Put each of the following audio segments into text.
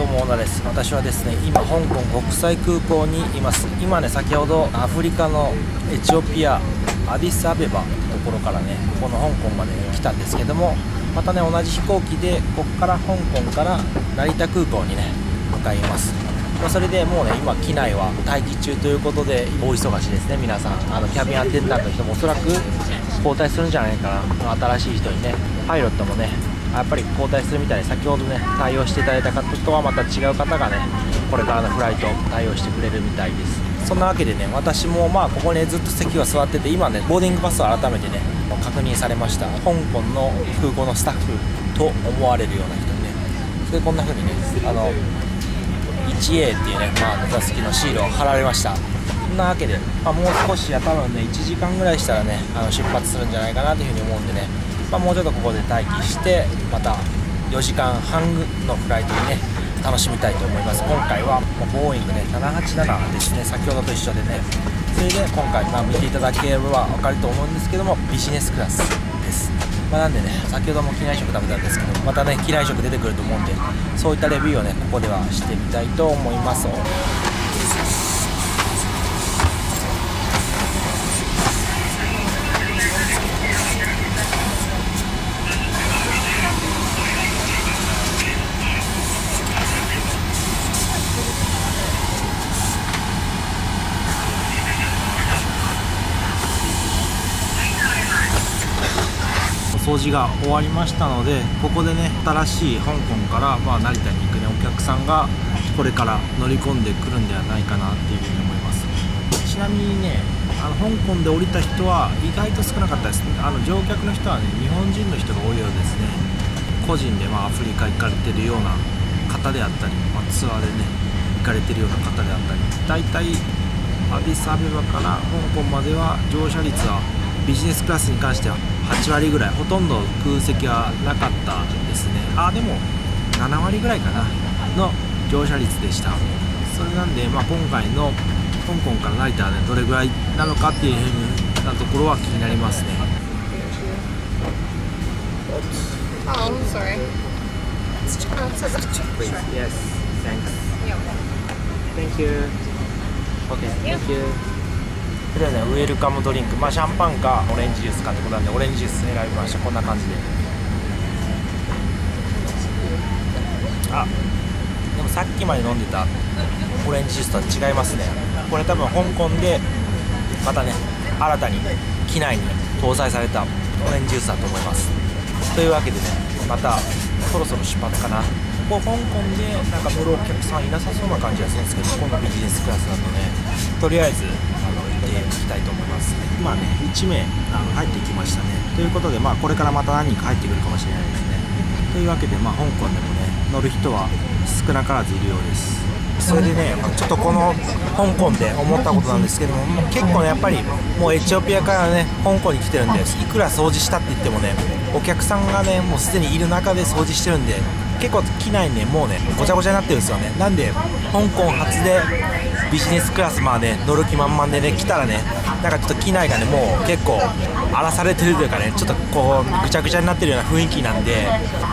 どうも小田です。私はですね今香港国際空港にいます。今ね先ほどアフリカのエチオピアアディスアベバところからねこの香港まで来たんですけどもまたね同じ飛行機でここから香港から成田空港にね向かいます。ま、それでもうね今機内は待機中ということで大忙しですね皆さん。あのキャビンアテンダントの人もおそらく交代するんじゃないかな。新しい人にねパイロットもねやっぱり交代するみたいで先ほどね対応していただいた方とはまた違う方がねこれからのフライト対応してくれるみたいです。そんなわけでね私もまあここにずっと席が座ってて今ねボーディングパスを改めてね確認されました。香港の空港のスタッフと思われるような人にね。それでこんな風にねあの 1A っていうね、まあ、座席のシールを貼られました。そんなわけで、まあ、もう少しや多分ね1時間ぐらいしたらねあの出発するんじゃないかなというふうに思うんでね。まあ、もうちょっとここで待機してまた4時間半のフライトにね楽しみたいと思います。今回はボーイングね787ですね。先ほどと一緒でね。それで今回、まあ、見ていただければ分かると思うんですけどもビジネスクラスです、まあ、なんでね先ほども機内食食べたんですけどまたね機内食出てくると思うんでそういったレビューをねここではしてみたいと思います。掃除が終わりましたのでここでね新しい香港から、まあ、成田に行くねお客さんがこれから乗り込んでくるんではないかなっていうふうに思います。ちなみにねあの香港で降りた人は意外と少なかったです。あの乗客の人はね日本人の人が多いようですね。個人でまあアフリカ行かれてるような方であったり、まあ、ツアーでね行かれてるような方であったり大体アディスアベバから香港までは乗車率はビジネスクラスに関しては8割ぐらいほとんど空席はなかったですねあでも7割ぐらいかなの乗車率でしたそれなんで、まあ、今回の香港から成田はねどれぐらいなのかっていうふうなところは気になりますね Oh, sorry. It's, uh, it says Please. Yes. Thanks. Yeah. Thank you. Okay. Thank you. とりあえずねウェルカムドリンク、まあ、シャンパンかオレンジジュースかってことなんでオレンジジュース選びました。こんな感じで。あでもさっきまで飲んでたオレンジジュースとは違いますね。これ多分香港でまたね新たに機内に搭載されたオレンジジュースだと思います。というわけでねまたそろそろ出発かな。ここ香港でなんか乗るお客さんいなさそうな感じがするんですけどこのビジネスクラスだとね。とりあえずあの行きたいと思います。今ね1名あの入ってきましたね。ということでまあこれからまた何人か入ってくるかもしれないですね。というわけでまあ香港でもね乗る人は少なからずいるようです。それでねちょっとこの香港で思ったことなんですけども結構ねやっぱりもうエチオピアからね香港に来てるんですいくら掃除したって言ってもねお客さんがねもうすでにいる中で掃除してるんで結構機内ねもうねごちゃごちゃになってるんですよね。なんで香港初でビジネスクラスまあね乗る気満々でね来たらねなんかちょっと機内がねもう結構荒らされてるというかねちょっとこうぐちゃぐちゃになってるような雰囲気なんで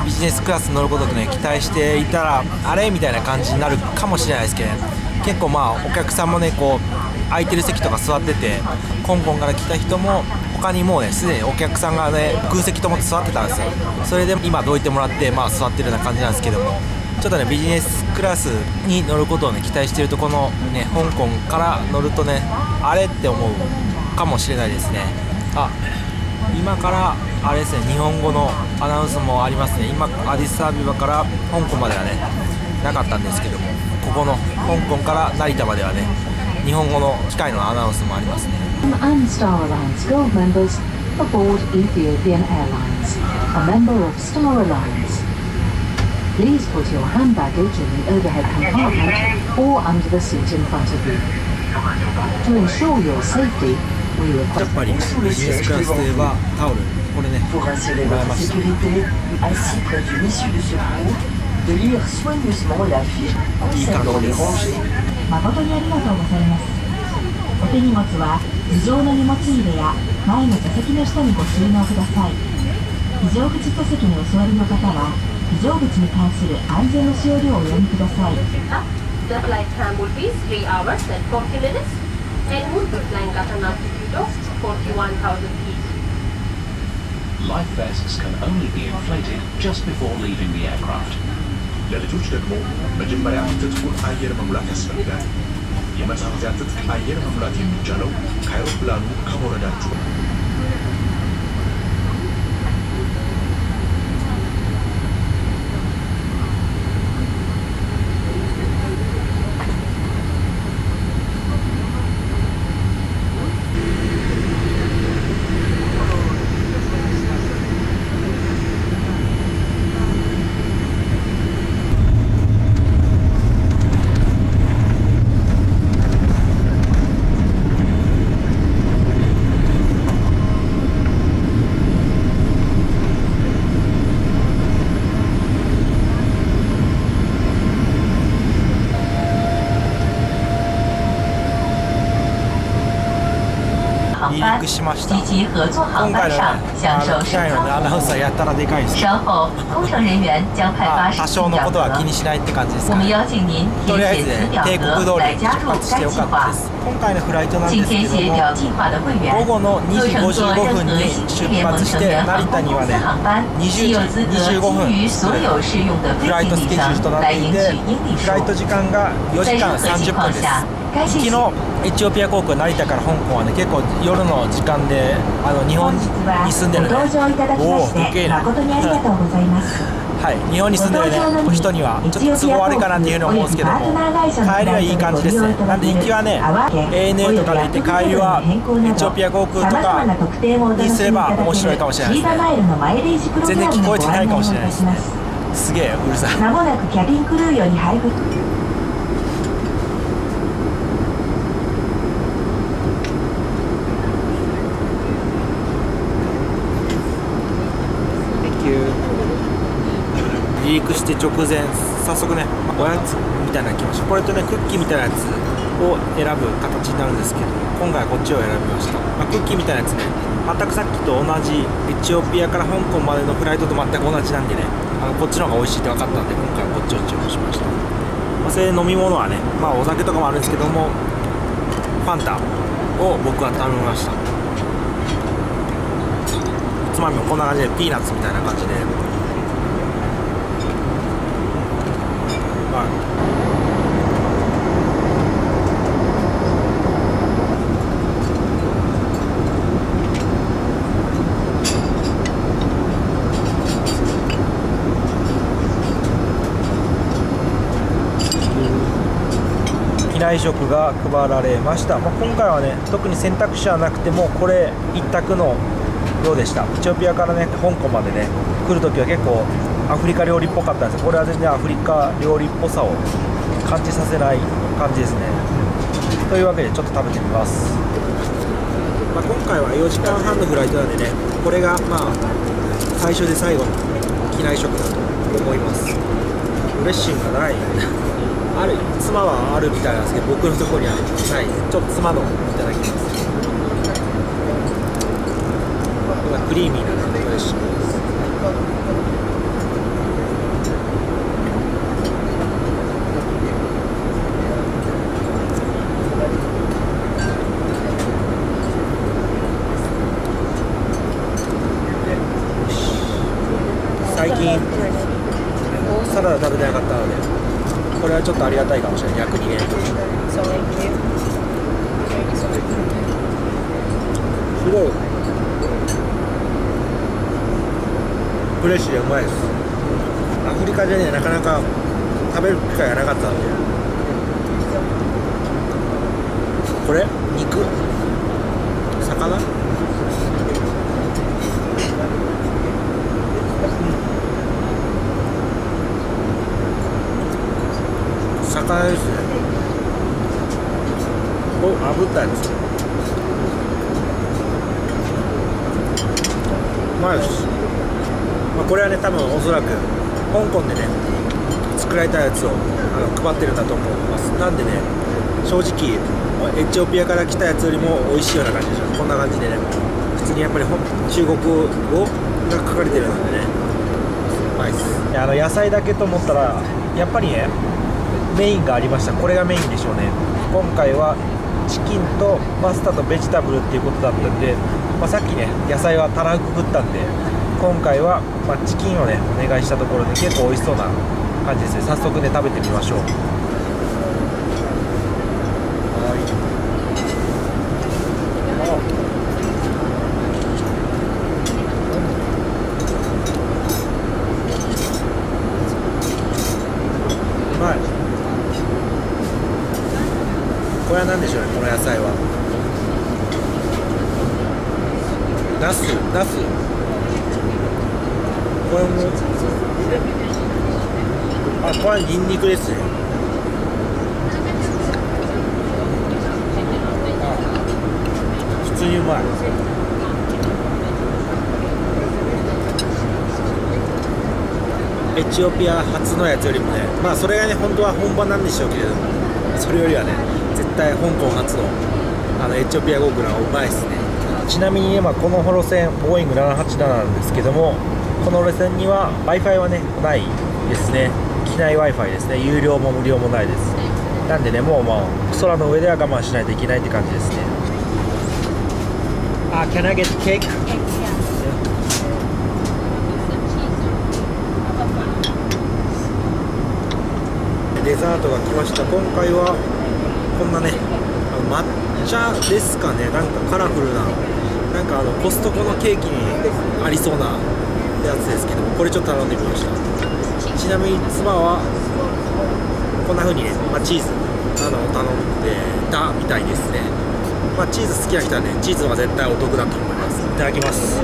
ビジネスクラスに乗ることでね期待していたらあれみたいな感じになるかもしれないですけど、ね、結構まあお客さんもねこう空いてる席とか座ってて香港から来た人も他にもうねすでにお客さんがね空席と思って座ってたんですよ。それで今どいてもらってまあ座ってるような感じなんですけども。ちょっとねビジネスクラスに乗ることをね期待してるとこのね香港から乗るとねあれって思うかもしれないですね。あ今からあれですね日本語のアナウンスもありますね。今アディスアビバから香港まではねなかったんですけどもここの香港から成田まではね日本語の機械のアナウンスもありますね。Gold members aboard Ethiopian Airlines, a member of Star Alliance. Please put your hand baggage in the overhead compartment or under the seat in front of you. To ensure your safety, we や request っぱりビジネスクラスといえばタオルこれねもらいました ainsi que du l'issue de secours, de lire soigneusement la fiche concernant les rangées 誠にありがとうございますお手荷物は頭上の荷物入れや前の座席の下にご収納ください非常口座席にお座りの方は非常口に関する安全の使用料をお読みください The flight time will be 3 hours and 40 minutes and will be flying at an altitude of 41,000 feet. Life vests can only be inflated just before leaving the aircraft. ለልጆች ደግሞ መጀመሪያ ትጥቁን አየር መሙላት ያስፈልጋል። የመሳፈፊያ ትጥቅ አየር መሙላት የሚቻለው ከአይሮፕላኑ ከመውረዳችሁ離 班陸しました。积极合作航今回の機受升内のねアナウンサーやったらでかいですけど稍后工程人员将派まあ多少のことは気格にしないって感じですかね。我们邀请您とりあえ填写ずね此表帝国通りに格来加入出発して该计よかった划です。今回のフライトなん请ですけ填写ども表计划的会员午後の2時可乘坐55任分に出际联盟発して成员航成田にはね空公司航班，20其有资格25分基于所有适用的フライト飞行里スケジュールと程なっていて来赢取英里数フライ。ト時間が4時間30在任何情分です行きのエチオピア航空成田から香港はね結構夜の時間であの日本に住んでるね。おおでけえてな。はい。日本に住んでるね。お人にはちょっと都合悪いかなっていうふうに思うんですけども帰りはいい感じですね。なんで行きはね ANA とかで行って帰りはエチオピア航空とかにすれば面白いかもしれないですね。全然聞こえてないかもしれないですね。すげえうるさい。まもなくキャビンクルーより配布離陸して直前早速ねおやつみたいなの来ましたこれとねクッキーみたいなやつを選ぶ形になるんですけど今回はこっちを選びました、まあ、クッキーみたいなやつね全くさっきと同じエチオピアから香港までのフライトと全く同じなんでねあのこっちの方が美味しいって分かったんで今回はこっちを注文しました、まあ、それで飲み物はねまあお酒とかもあるんですけどもファンタを僕は頼みました。つまみもこんな感じでピーナッツみたいな感じで食が配られました、まあ、今回はね特に選択肢はなくてもこれ一択のようでした。エチオピアからね香港までね来るときは結構アフリカ料理っぽかったんですこれは全然アフリカ料理っぽさを感じさせない感じですね。というわけでちょっと食べてみます、まあ、今回は4時間半のフライトなんでねこれがまあ最初で最後の機内食だと思います。ドレッシングがない。ある妻はあるみたいなんですけど僕のところにはない。ちょっと妻のいただきますこれはクリーミーなねドレッシングで。す最近サラダ食べてなかった。ちょっとありがたい。かもしれない。逆にねすごい。フレッシュでうまい。ですアフリカでねなかなか食べる機会がなかったのでこれ肉魚魚ですねお炙ったやつ。うまいです、まあ、これはね多分おそらく香港でね作られたやつをあの配ってるんだと思います。なんでね正直エチオピアから来たやつよりも美味しいような感じでしょこんな感じでね普通にやっぱりほん中国語が書かれてるのでね。うまいですいやあの野菜だけと思ったらやっぱりねメインがありました。これがメインでしょうね。今回はチキンとパスタとベジタブルっていうことだったんで、まあ、さっきね野菜はたらふく食ったんで今回は、ま、チキンをねお願いしたところで結構美味しそうな感じですね。早速ね食べてみましょうまいこれは何でしょうねこの野菜はナスナスこれもあこれはニンニクですねにうまいエチオピア初のやつよりもねまあそれがね本当は本場なんでしょうけれどもそれよりはね絶対香港初のあのエチオピア航空の方がうまいですね。ちなみに今この路線ボーイング787なんですけどもこの路線には w i f i はねないですね。機内 w i f i ですね。有料も無料もないです。なんでねもうもう空の上では我慢しないといけないって感じですね。あ Can I get cake? デザートが来ました。今回はこんなね抹茶ですかね。なんかカラフルななんかあのコストコのケーキにありそうなやつですけどもこれちょっと頼んでみました。ちなみに妻はこんな風にね、まあ、チーズあの頼んでたみたいですね。まあチーズ好きな人はねチーズの方が絶対お得だと思います。いただきます。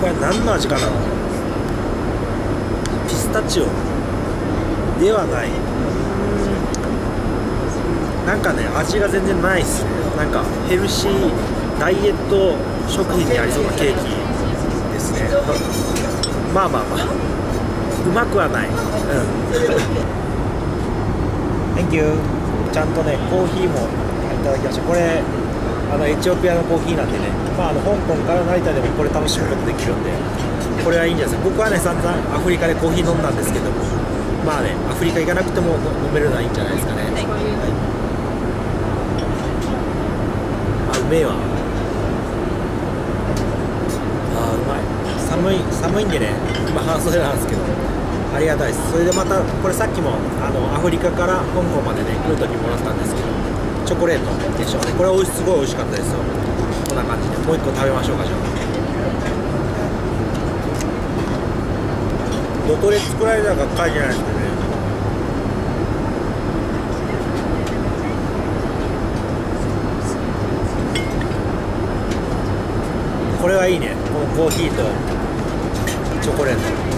これ何の味かな？ピスタチオ。ではない。なんかね味が全然ないっすね。なんかヘルシーダイエット食品にありそうなケーキですね。まあまあまあ。うまくはない。うん。Thank you. ちゃんとねコーヒーもいただきました。これあのエチオピアのコーヒーなんでね、まあ、あの香港から成田でもこれ楽しむことできるんでこれはいいんじゃないですか。僕はね散々アフリカでコーヒー飲んだんですけどもまあねアフリカ行かなくても飲めるのはいいんじゃないですかね、はい、あうめえわあうまい。寒い寒いんでね今半袖なんですけどありがたいです。それでまたこれさっきもあのアフリカから香港までね来る時もらったんですけどチョコレートでしょうね。これおいしすごい美味しかったですよ。こんな感じで。もう一個食べましょうかじゃあ。どこで作られたか書いてないですけどね。これはいいね。このコーヒーとチョコレート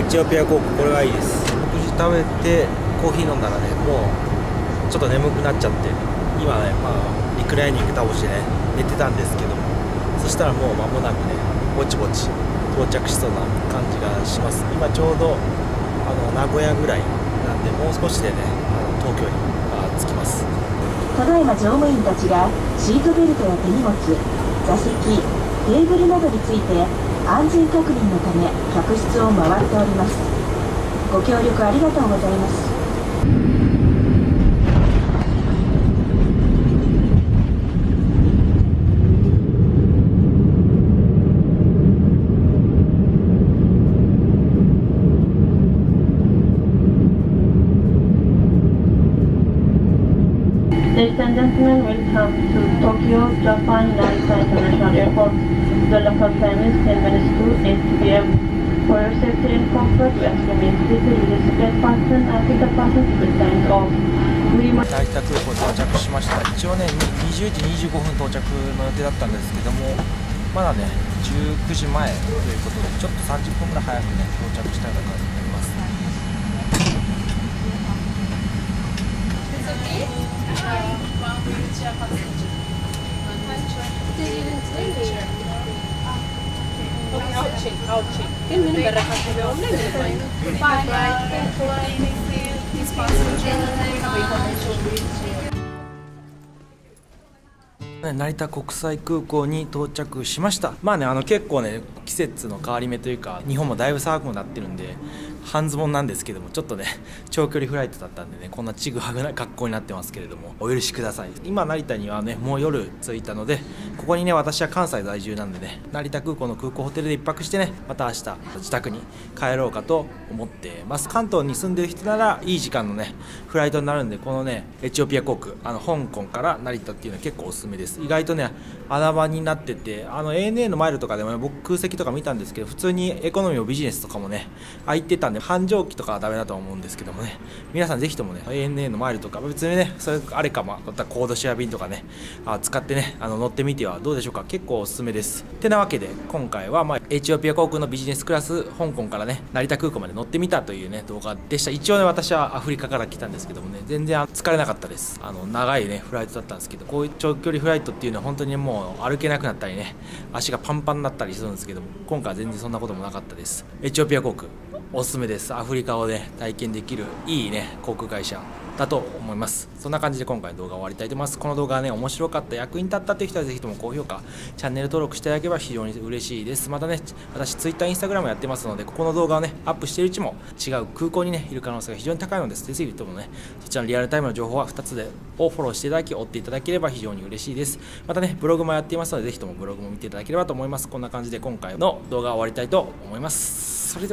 エチオピアコークこれはいいです。食事食べてコーヒー飲んだらねもうちょっと眠くなっちゃって今ねまあリクライニング倒してね寝てたんですけどもそしたらもう間もなくねぼちぼち到着しそうな感じがします。今ちょうどあの名古屋ぐらいなんでもう少しでねあの東京にあ着きます。ただいま乗務員たちがシートベルトや手荷物座席テーブルなどについて安全確認のため客室を回っておりますご協力ありがとうございます Ladies and gentlemen, welcome to Tokyo, Japan Narita International Airport. the local families 10 minutes to 8 p.m. For your safety and comfort, we ask you to the Elizabeth Fountain after the fountain will sign off. 成田空港到着しました一応ね20時25分到着の予定だったんですけどもまだね19時前ということでちょっと30分ぐらい早くね到着したいなと思います。It's okay. 成田国際空港に到着しました。まあねあの結構ね季節の変わり目というか日本もだいぶ寒くなってるんで半ズボンなんですけどもちょっとね 長距離フライトだったんでねこんなちぐはぐな格好になってますけれどもお許しください。今成田にはねもう夜着いたのでここにね私は関西在住なんでね成田空港の空港ホテルで1泊してねまた明日自宅に帰ろうかと思ってます。関東に住んでる人ならいい時間のねフライトになるんでこのねエチオピア航空あの香港から成田っていうのは結構おすすめです。意外とね穴場になっててあの ANA のマイルとかでも、ね、僕空席とか見たんですけど普通にエコノミーもビジネスとかもね空いてたんで繁盛期とかはダメだと思うんですけどもね。皆さんぜひともね ANA のマイルとか別にねそれあれかもまたコードシェア便とかねあ使ってねあの乗ってみてはどうでしょうか。結構おすすめです。てなわけで今回は、まあ、エチオピア航空のビジネスクラス香港からね成田空港まで乗ってみたというね動画でした。一応ね私はアフリカから来たんですけどもね全然疲れなかったです。あの長いねフライトだったんですけどこういう長距離フライトっていうのは本当にもう歩けなくなったりね足がパンパンになったりするんですけども今回は全然そんなこともなかったです。エチオピア航空。おすすめです。アフリカをね体験できるいいね航空会社だと思います。そんな感じで今回の動画を終わりたいと思います。この動画がね面白かった役に立ったという人はぜひとも高評価チャンネル登録していただければ非常に嬉しいです。またね私 Twitter、Instagram やってますのでここの動画をねアップしているうちも違う空港にねいる可能性が非常に高いのですぜひともねそちらのリアルタイムの情報は2つでをフォローしていただき追っていただければ非常に嬉しいです。またねブログもやっていますのでぜひともブログも見ていただければと思います。こんな感じで今回の動画を終わりたいと思います。それでは。